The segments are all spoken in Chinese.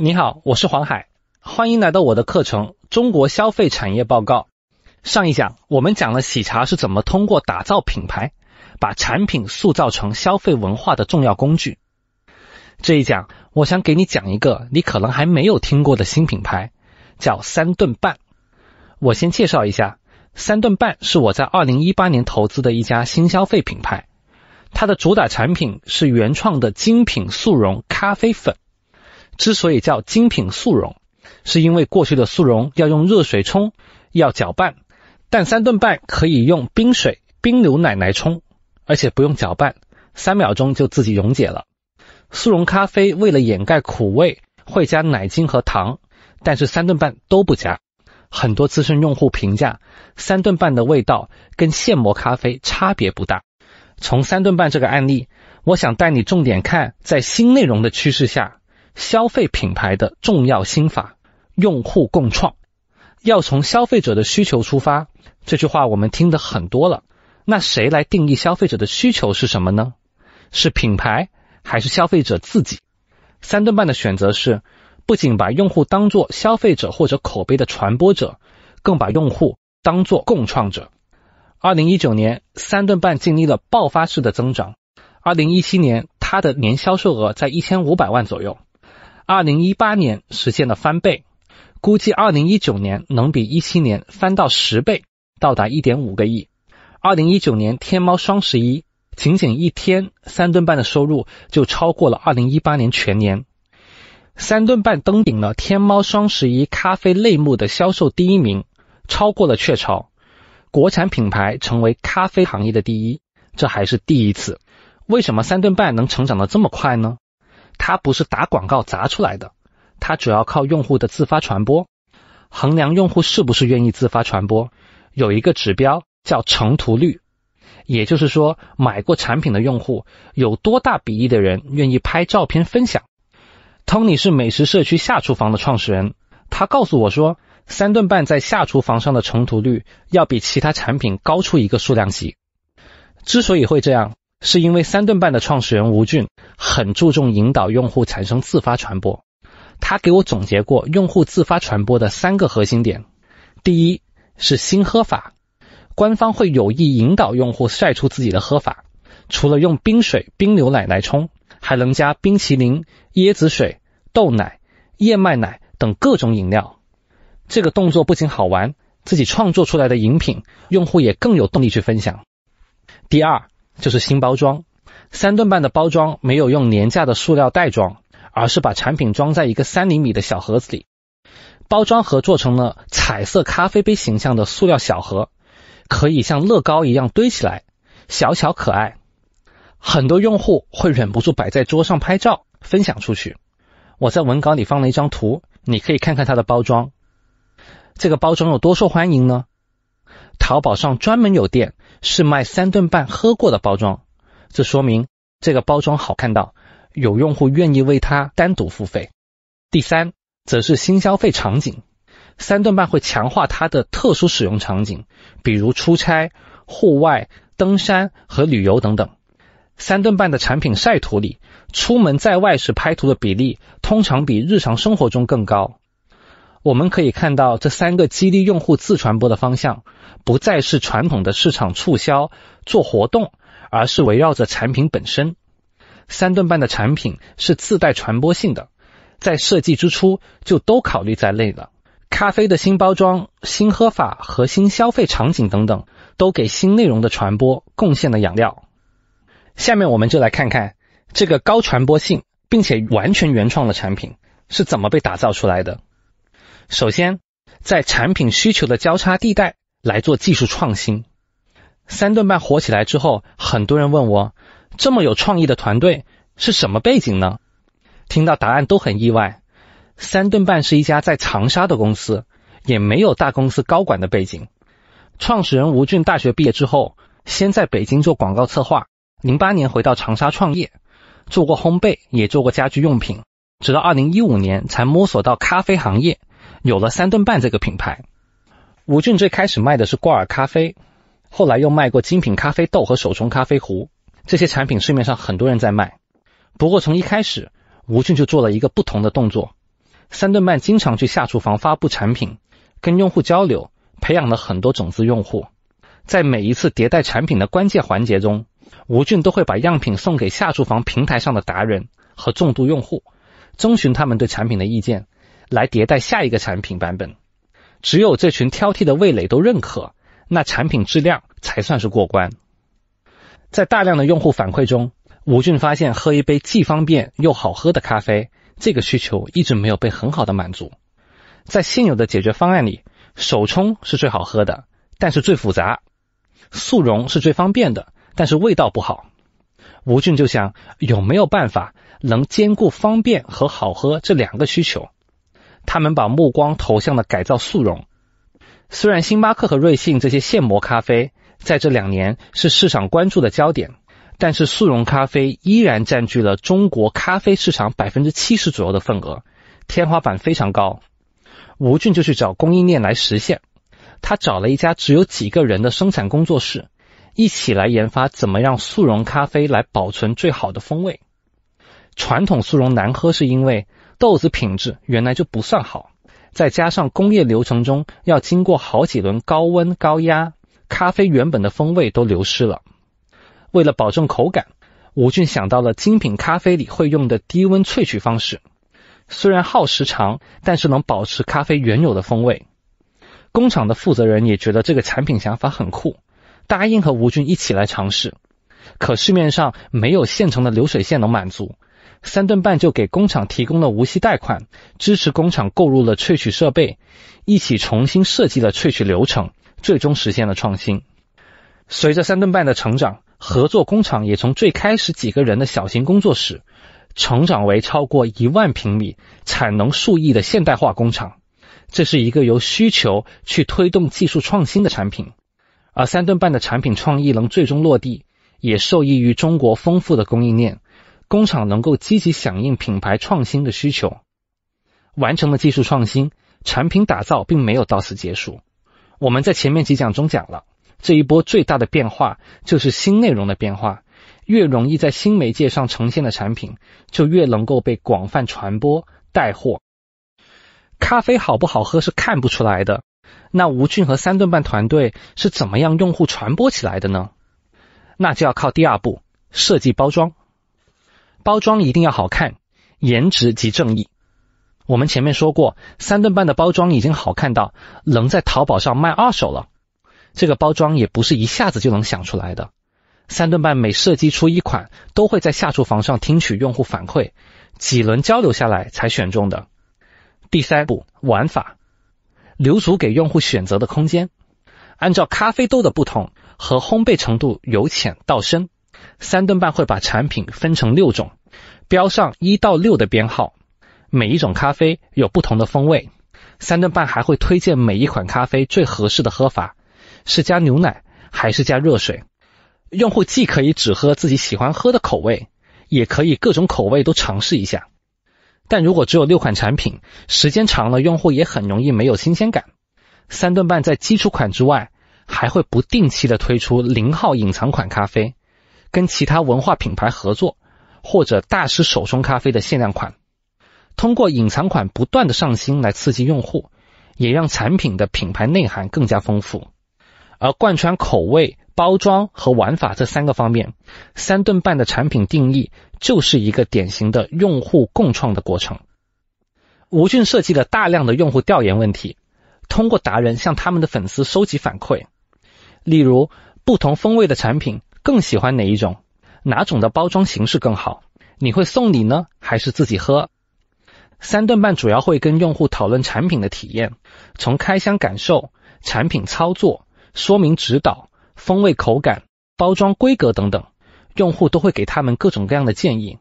你好，我是黄海，欢迎来到我的课程《中国消费产业报告》。上一讲我们讲了喜茶是怎么通过打造品牌，把产品塑造成消费文化的重要工具。这一讲我想给你讲一个你可能还没有听过的新品牌，叫三顿半。我先介绍一下，三顿半是我在二零一八年投资的一家新消费品牌，它的主打产品是原创的精品速溶咖啡粉。之所以叫精品速溶，是因为过去的速溶要用热水冲，要搅拌，但三顿半可以用冰水、冰牛奶来冲，而且不用搅拌，三秒钟就自己溶解了。速溶咖啡为了掩盖苦味，会加奶精和糖，但是三顿半都不加。很多资深用户评价，三顿半的味道跟现磨咖啡差别不大。从三顿半这个案例，我想带你重点看，在新内容的趋势下。消费品牌的重要心法：用户共创，要从消费者的需求出发。这句话我们听得很多了。那谁来定义消费者的需求是什么呢？是品牌还是消费者自己？三顿半的选择是，不仅把用户当作消费者或者口碑的传播者，更把用户当作共创者。二零一九年，三顿半经历了爆发式的增长。二零一七年，它的年销售额在一千五百万左右。二零一八年实现了翻倍，估计二零一九年能比一七年翻到十倍，到达一点五个亿。二零一九年天猫双十一，仅仅一天，三顿半的收入就超过了二零一八年全年。三顿半登顶了天猫双十一咖啡类目的销售第一名，超过了雀巢。国产品牌成为咖啡行业的第一，这还是第一次。为什么三顿半能成长的这么快呢？它不是打广告砸出来的，它主要靠用户的自发传播。衡量用户是不是愿意自发传播，有一个指标叫成图率，也就是说，买过产品的用户有多大比例的人愿意拍照片分享。Tony 是美食社区下厨房的创始人，他告诉我说，三顿半在下厨房上的成图率要比其他产品高出一个数量级。之所以会这样。是因为三顿半的创始人吴俊很注重引导用户产生自发传播。他给我总结过用户自发传播的三个核心点：第一是新喝法，官方会有意引导用户晒出自己的喝法，除了用冰水、冰牛奶来冲，还能加冰淇淋、椰子水、豆奶、燕麦奶等各种饮料。这个动作不仅好玩，自己创作出来的饮品，用户也更有动力去分享。第二。就是新包装，三顿半的包装没有用廉价的塑料袋装，而是把产品装在一个三厘米的小盒子里，包装盒做成了彩色咖啡杯形象的塑料小盒，可以像乐高一样堆起来，小巧可爱。很多用户会忍不住摆在桌上拍照分享出去。我在文稿里放了一张图，你可以看看它的包装。这个包装有多受欢迎呢？淘宝上专门有店。是卖三顿半喝过的包装，这说明这个包装好看到有用户愿意为它单独付费。第三，则是新消费场景，三顿半会强化它的特殊使用场景，比如出差、户外、登山和旅游等等。三顿半的产品晒图里，出门在外时拍图的比例通常比日常生活中更高。我们可以看到，这三个激励用户自传播的方向，不再是传统的市场促销做活动，而是围绕着产品本身。三顿半的产品是自带传播性的，在设计之初就都考虑在内了。咖啡的新包装、新喝法和新消费场景等等，都给新内容的传播贡献了养料。下面我们就来看看这个高传播性并且完全原创的产品是怎么被打造出来的。首先，在产品需求的交叉地带来做技术创新。三顿半火起来之后，很多人问我，这么有创意的团队是什么背景呢？听到答案都很意外。三顿半是一家在长沙的公司，也没有大公司高管的背景。创始人吴俊大学毕业之后，先在北京做广告策划，零八年回到长沙创业，做过烘焙，也做过家居用品，直到二零一五年才摸索到咖啡行业。有了三顿半这个品牌，吴俊最开始卖的是挂耳咖啡，后来又卖过精品咖啡豆和手冲咖啡壶，这些产品市面上很多人在卖。不过从一开始，吴俊就做了一个不同的动作，三顿半经常去下厨房发布产品，跟用户交流，培养了很多种子用户。在每一次迭代产品的关键环节中，吴俊都会把样品送给下厨房平台上的达人和重度用户，征询他们对产品的意见，来迭代下一个产品版本。只有这群挑剔的味蕾都认可，那产品质量才算是过关。在大量的用户反馈中，吴俊发现喝一杯既方便又好喝的咖啡这个需求一直没有被很好的满足。在现有的解决方案里，手冲是最好喝的，但是最复杂。速溶是最方便的，但是味道不好。吴俊就想有没有办法能兼顾方便和好喝这两个需求。他们把目光投向了改造速溶。虽然星巴克和瑞幸这些现磨咖啡在这两年是市场关注的焦点，但是速溶咖啡依然占据了中国咖啡市场百分之七十左右的份额，天花板非常高。吴俊就去找供应链来实现。他找了一家只有几个人的生产工作室，一起来研发怎么让速溶咖啡来保存最好的风味。传统速溶难喝是因为豆子品质原来就不算好，再加上工业流程中要经过好几轮高温高压，咖啡原本的风味都流失了。为了保证口感，吴俊想到了精品咖啡里会用的低温萃取方式，虽然耗时长，但是能保持咖啡原有的风味。工厂的负责人也觉得这个产品想法很酷，答应和吴军一起来尝试。可市面上没有现成的流水线能满足，三顿半就给工厂提供了无息贷款，支持工厂购入了萃取设备，一起重新设计了萃取流程，最终实现了创新。随着三顿半的成长，合作工厂也从最开始几个人的小型工作室，成长为超过一万平米、产能数亿的现代化工厂。这是一个由需求去推动技术创新的产品，而三顿半的产品创意能最终落地，也受益于中国丰富的供应链，工厂能够积极响应品牌创新的需求，完成了技术创新，产品打造并没有到此结束。我们在前面几讲中讲了，这一波最大的变化就是新内容的变化，越容易在新媒介上呈现的产品，就越能够被广泛传播带货。咖啡好不好喝是看不出来的，那吴俊和三顿半团队是怎么样用户传播起来的呢？那就要靠第二步，设计包装。包装一定要好看，颜值即正义。我们前面说过，三顿半的包装已经好看到能在淘宝上卖二手了。这个包装也不是一下子就能想出来的，三顿半每设计出一款，都会在下厨房上听取用户反馈，几轮交流下来才选中的。第三步，玩法，留足给用户选择的空间。按照咖啡豆的不同和烘焙程度由浅到深，三顿半会把产品分成六种，标上一到六的编号。每一种咖啡有不同的风味。三顿半还会推荐每一款咖啡最合适的喝法，是加牛奶还是加热水。用户既可以只喝自己喜欢喝的口味，也可以各种口味都尝试一下。但如果只有六款产品，时间长了，用户也很容易没有新鲜感。三顿半在基础款之外，还会不定期的推出零号隐藏款咖啡，跟其他文化品牌合作，或者大师手冲咖啡的限量款，通过隐藏款不断的上新来刺激用户，也让产品的品牌内涵更加丰富。而贯穿口味。包装和玩法这三个方面，三顿半的产品定义就是一个典型的用户共创的过程。吴俊设计了大量的用户调研问题，通过达人向他们的粉丝收集反馈，例如不同风味的产品更喜欢哪一种，哪种的包装形式更好，你会送礼呢还是自己喝？三顿半主要会跟用户讨论产品的体验，从开箱感受、产品操作、说明指导。风味、口感、包装规格等等，用户都会给他们各种各样的建议。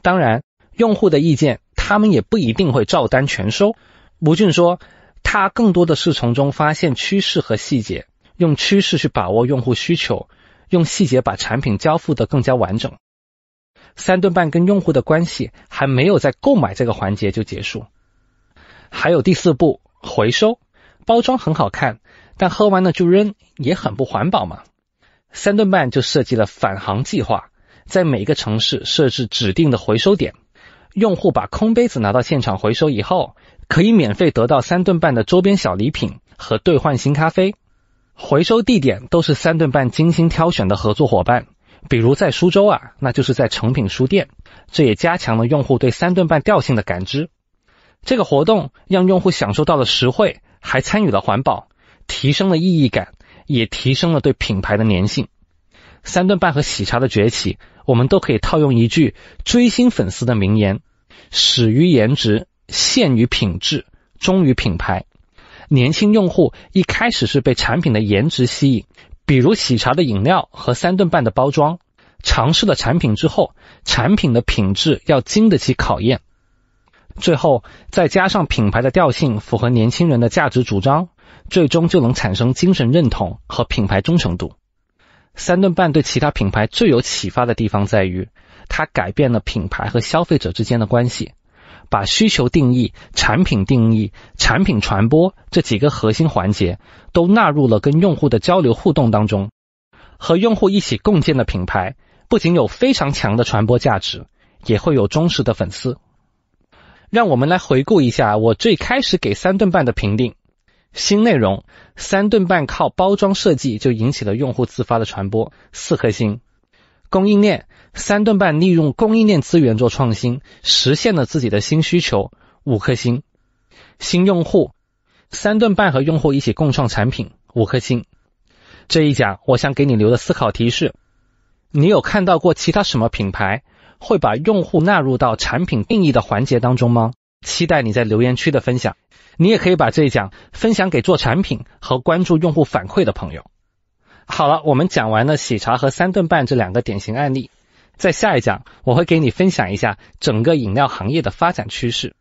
当然，用户的意见他们也不一定会照单全收。吴俊说，他更多的是从中发现趋势和细节，用趋势去把握用户需求，用细节把产品交付的更加完整。三顿半跟用户的关系还没有在购买这个环节就结束，还有第四步回收，包装很好看。但喝完了就扔，也很不环保嘛。三顿半就设计了返航计划，在每个城市设置指定的回收点，用户把空杯子拿到现场回收以后，可以免费得到三顿半的周边小礼品和兑换新咖啡。回收地点都是三顿半精心挑选的合作伙伴，比如在苏州啊，那就是在诚品书店。这也加强了用户对三顿半调性的感知。这个活动让用户享受到了实惠，还参与了环保，提升了意义感，也提升了对品牌的粘性。三顿半和喜茶的崛起，我们都可以套用一句追星粉丝的名言：始于颜值，陷于品质，忠于品牌。年轻用户一开始是被产品的颜值吸引，比如喜茶的饮料和三顿半的包装。尝试了产品之后，产品的品质要经得起考验。最后再加上品牌的调性符合年轻人的价值主张，最终就能产生精神认同和品牌忠诚度。三顿半对其他品牌最有启发的地方在于，它改变了品牌和消费者之间的关系，把需求定义、产品定义、产品传播这几个核心环节都纳入了跟用户的交流互动当中。和用户一起共建的品牌，不仅有非常强的传播价值，也会有忠实的粉丝。让我们来回顾一下我最开始给三顿半的评定。新内容，三顿半靠包装设计就引起了用户自发的传播，四颗星。供应链，三顿半利用供应链资源做创新，实现了自己的新需求，五颗星。新用户，三顿半和用户一起共创产品，五颗星。这一讲，我想给你留的思考提示：你有看到过其他什么品牌会把用户纳入到产品定义的环节当中吗？期待你在留言区的分享。你也可以把这一讲分享给做产品和关注用户反馈的朋友。好了，我们讲完了喜茶和三顿半这两个典型案例，在下一讲我会给你分享一下整个饮料行业的发展趋势。